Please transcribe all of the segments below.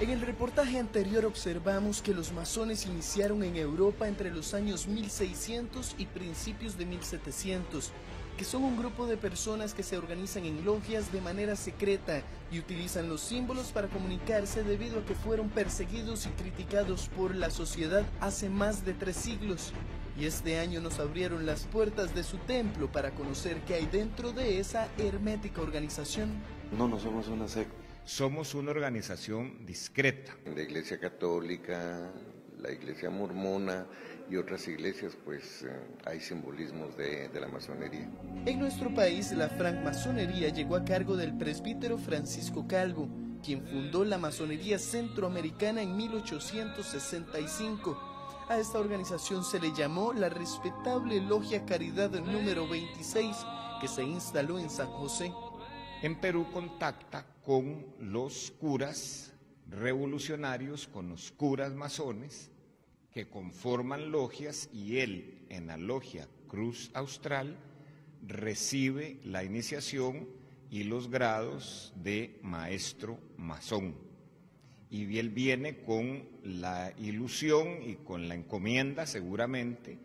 En el reportaje anterior observamos que los masones iniciaron en Europa entre los años 1600 y principios de 1700, que son un grupo de personas que se organizan en logias de manera secreta y utilizan los símbolos para comunicarse debido a que fueron perseguidos y criticados por la sociedad hace más de tres siglos. Y este año nos abrieron las puertas de su templo para conocer qué hay dentro de esa hermética organización. No, no somos una secta somos una organización discreta. La Iglesia Católica, la Iglesia Mormona y otras iglesias, pues eh, hay simbolismos de, de, la masonería. En nuestro país, la francmasonería llegó a cargo del presbítero Francisco Calvo, quien fundó la masonería centroamericana en 1865. A esta organización se le llamó la respetable Logia Caridad número 26, que se instaló en San José. En Perú contacta con los curas revolucionarios, con los curas masones, que conforman logias y él en la logia Cruz Austral recibe la iniciación y los grados de maestro masón. Y él viene con la ilusión y con la encomienda seguramente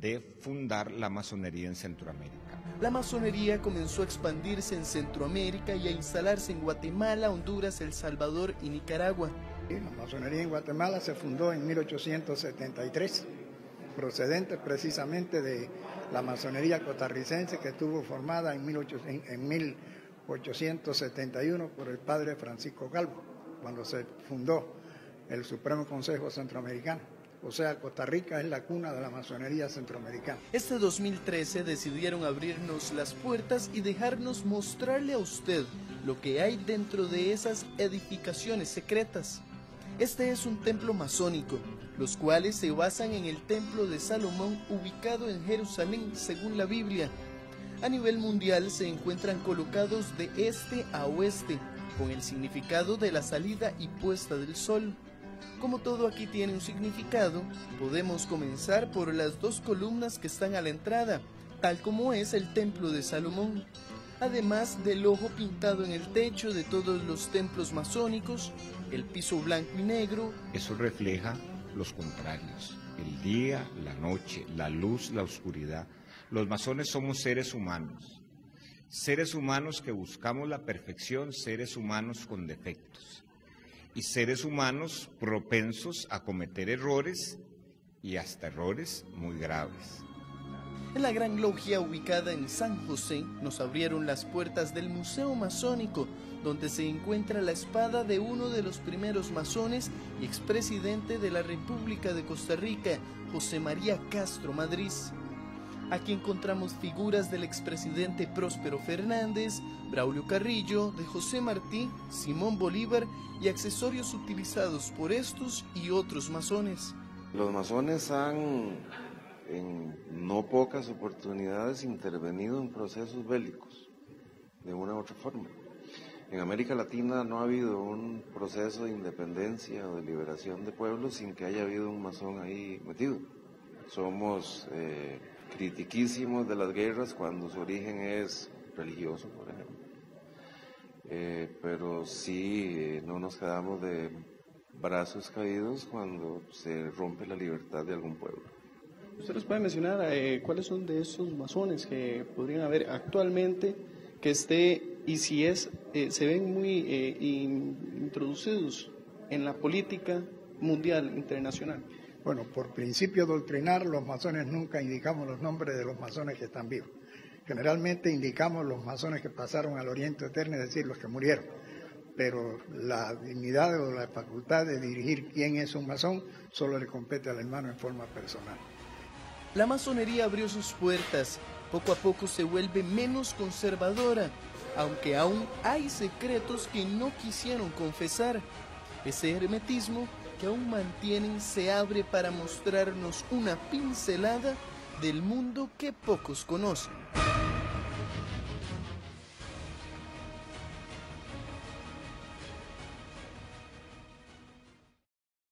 de fundar la masonería en Centroamérica. La masonería comenzó a expandirse en Centroamérica y a instalarse en Guatemala, Honduras, El Salvador y Nicaragua. La masonería en Guatemala se fundó en 1873, procedente precisamente de la masonería costarricense que estuvo formada en, 1871 por el padre Francisco Galvo, cuando se fundó el Supremo Consejo Centroamericano. O sea, Costa Rica es la cuna de la masonería centroamericana. Este 2013 decidieron abrirnos las puertas y dejarnos mostrarle a usted lo que hay dentro de esas edificaciones secretas. Este es un templo masónico, los cuales se basan en el templo de Salomón ubicado en Jerusalén según la Biblia. A nivel mundial se encuentran colocados de este a oeste, con el significado de la salida y puesta del sol. Como todo aquí tiene un significado, podemos comenzar por las dos columnas que están a la entrada, tal como es el templo de Salomón. Además del ojo pintado en el techo de todos los templos masónicos, el piso blanco y negro. Eso refleja los contrarios, el día, la noche, la luz, la oscuridad. Los masones somos seres humanos, seres humanos que buscamos la perfección, seres humanos con defectos y seres humanos propensos a cometer errores y hasta errores muy graves. En la Gran Logia ubicada en San José nos abrieron las puertas del Museo Masónico, donde se encuentra la espada de uno de los primeros masones y expresidente de la República de Costa Rica, José María Castro Madrid. Aquí encontramos figuras del expresidente Próspero Fernández, Braulio Carrillo, de José Martí, Simón Bolívar y accesorios utilizados por estos y otros masones. Los masones han en no pocas oportunidades intervenido en procesos bélicos, de una u otra forma. En América Latina no ha habido un proceso de independencia o de liberación de pueblos sin que haya habido un masón ahí metido. Somos eh, critiquísimos de las guerras cuando su origen es religioso, por ejemplo. Eh, pero sí eh, no nos quedamos de brazos caídos cuando se rompe la libertad de algún pueblo. ¿Usted nos puede mencionar eh, cuáles son de esos masones que podrían haber actualmente que esté y si es se ven muy introducidos en la política mundial internacional? Bueno, por principio doctrinar, los masones nunca indicamos los nombres de los masones que están vivos. Generalmente indicamos los masones que pasaron al Oriente Eterno, es decir, los que murieron. Pero la dignidad o la facultad de dirigir quién es un masón solo le compete al hermano en forma personal. La masonería abrió sus puertas, poco a poco se vuelve menos conservadora, aunque aún hay secretos que no quisieron confesar. Ese hermetismo que aún mantienen se abre para mostrarnos una pincelada del mundo que pocos conocen.